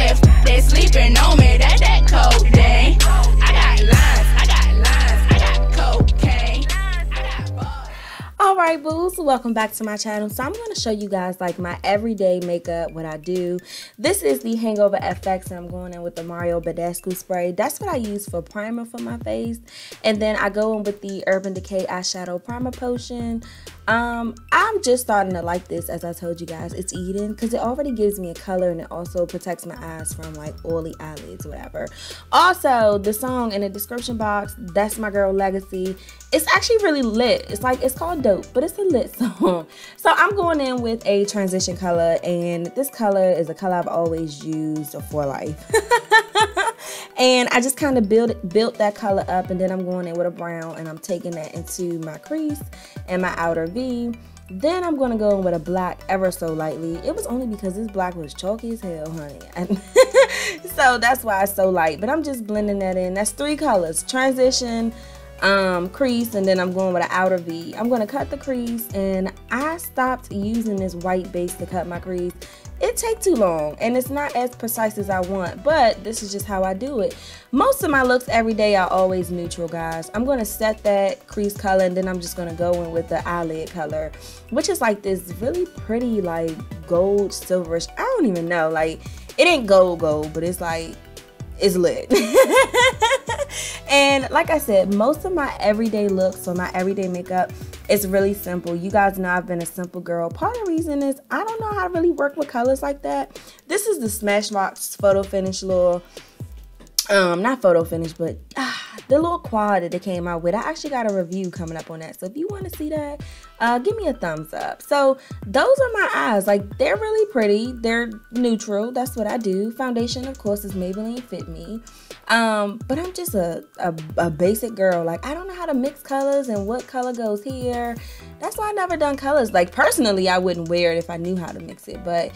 If They sleeping on welcome back to my channel. So i'm going to show you guys like my everyday makeup what i do. This is the hangover fx and i'm going in with the mario badescu spray. That's what i use for primer for my face. And then i go in with the urban decay eyeshadow primer potion. Um i'm just starting to like this as i told you guys. It's eden because it already gives me a color and it also protects my eyes from like oily eyelids whatever. Also the song in the description box that's my girl Legaci it's actually really lit. It's like it's called dope but it's a lit song so i'm going in with a transition color and this color is a color i've always used for life and I just kind of built built that color up and then I'm going in with a brown and I'm taking that into my crease and my outer V. Then I'm going to go in with a black ever so lightly. It was only because this black was chalky as hell, honey. So that's why it's so light. But I'm just blending that in. That's three colors. Transition, um, crease, and then I'm going with an outer V. I'm going to cut the crease and I stopped using this white base to cut my crease. It take too long and it's not as precise as I want but this is just how I do it. Most of my looks every day are always neutral guys. I'm going to set that crease color and then I'm just going to go in with the eyelid color which is like this really pretty like gold silverish I don't even know like it ain't gold gold but it's like it's lit and like I said most of my everyday looks or my everyday makeup it's really simple. You guys know I've been a simple girl. Part of the reason is I don't know how to really work with colors like that. This is the Smashbox Photo Finish little, um, not photo finish, but ah, the little quad that they came out with. I actually got a review coming up on that. So if you want to see that, uh, give me a thumbs up. So those are my eyes. Like they're really pretty. They're neutral. That's what I do. Foundation, of course, is Maybelline Fit Me. Um, but I'm just a, a, a, basic girl. Like, I don't know how to mix colors and what color goes here. That's why I never done colors. Like, personally, I wouldn't wear it if I knew how to mix it. But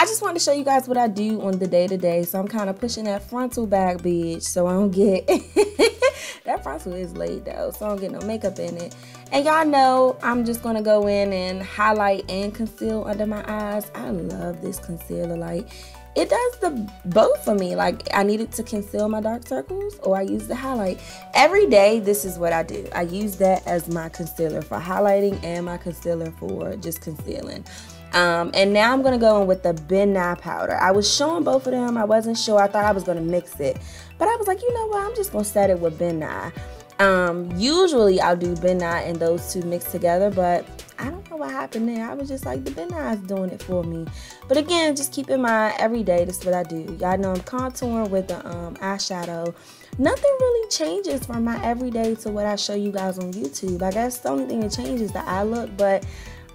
I just wanted to show you guys what I do on the day to day. So I'm kind of pushing that frontal back, bitch. So I don't get... that frontal is laid, though. So I don't get no makeup in it. And y'all know I'm just to go in and highlight and conceal under my eyes. I love this concealer. light. it does the both for me. Like I needed to conceal my dark circles or I use the highlight. Every day this is what I do. I use that as my concealer for highlighting and my concealer for just concealing. Um, and now I'm to go in with the Ben Nye powder. I was showing both of them. I wasn't sure. I thought I was to mix it. But I was like, you know what? I'm just to set it with Ben Nye. Um, usually I'll do Ben Nye and those two mixed together. But I don't know what happened there. I was just like, the Ben Nye's doing it for me. But again, just keep in mind, every day, this is what I do. Y'all know I'm contouring with the um, eyeshadow. Nothing really changes from my everyday to what I show you guys on YouTube. I guess the only thing that changes the eye look, but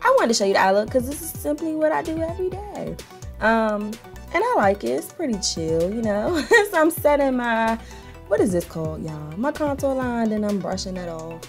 I wanted to show you the eye look because this is simply what I do every day. Um, and I like it. It's pretty chill, you know. so I'm setting my, what is this called, y'all? My contour line, then I'm brushing that off.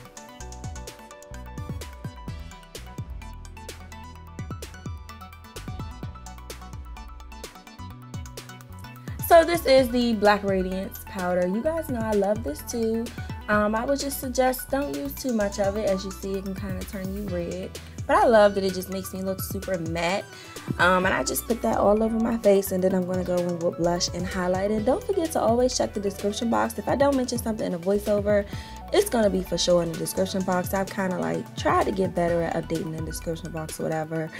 So this is the Black Radiance powder. You guys know I love this too. Um, I would just suggest don't use too much of it. As you see, it can kind of turn you red. But I love that it just makes me look super matte. Um, and I just put that all over my face and then I'm going to go in with blush and highlight. And don't forget to always check the description box. If I don't mention something in a voiceover, it's going to be for sure in the description box. I've kind of like tried to get better at updating the description box or whatever.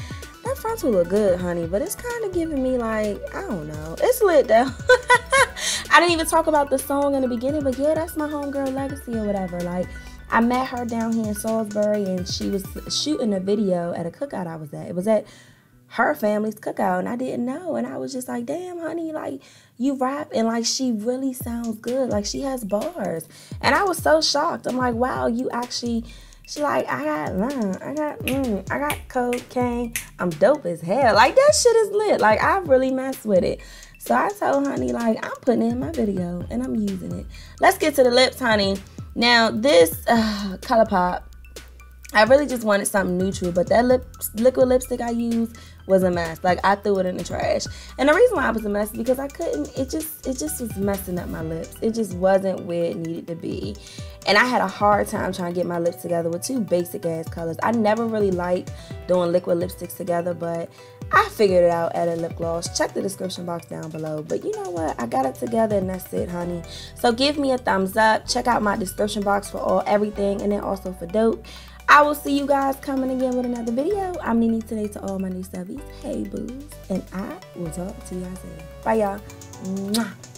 That frontal look good, honey, but it's kind of giving me like, I don't know. It's lit though. I didn't even talk about the song in the beginning, but yeah, that's my homegirl Legaci or whatever. Like, I met her down here in Salisbury and she was shooting a video at a cookout I was at. It was at her family's cookout and I didn't know. And I was just like, damn, honey, like you rap and like she really sounds good. Like she has bars. And I was so shocked. I'm like, wow, you actually she like, I got I got mm, I got cocaine. I'm dope as hell. Like that shit is lit. Like I really mess with it. So I told honey, like, I'm putting in my video and I'm using it. Let's get to the lips, honey. Now, this uh, ColourPop, I really just wanted something neutral, but that lip liquid lipstick I used was a mess. Like I threw it in the trash. And the reason why it was a mess is because I couldn't it just it just was messing up my lips. It just wasn't where it needed to be. And I had a hard time trying to get my lips together with two basic ass colors. I never really liked doing liquid lipsticks together, but I figured it out at a lip gloss. Check the description box down below. But you know what? I got it together and that's it, honey. So give me a thumbs up. Check out my description box for all everything and then also for dope. I will see you guys coming again with another video. I'm Nene Tanae to all my new subbies. Hey, boos. And I will talk to y'all later. Bye, y'all.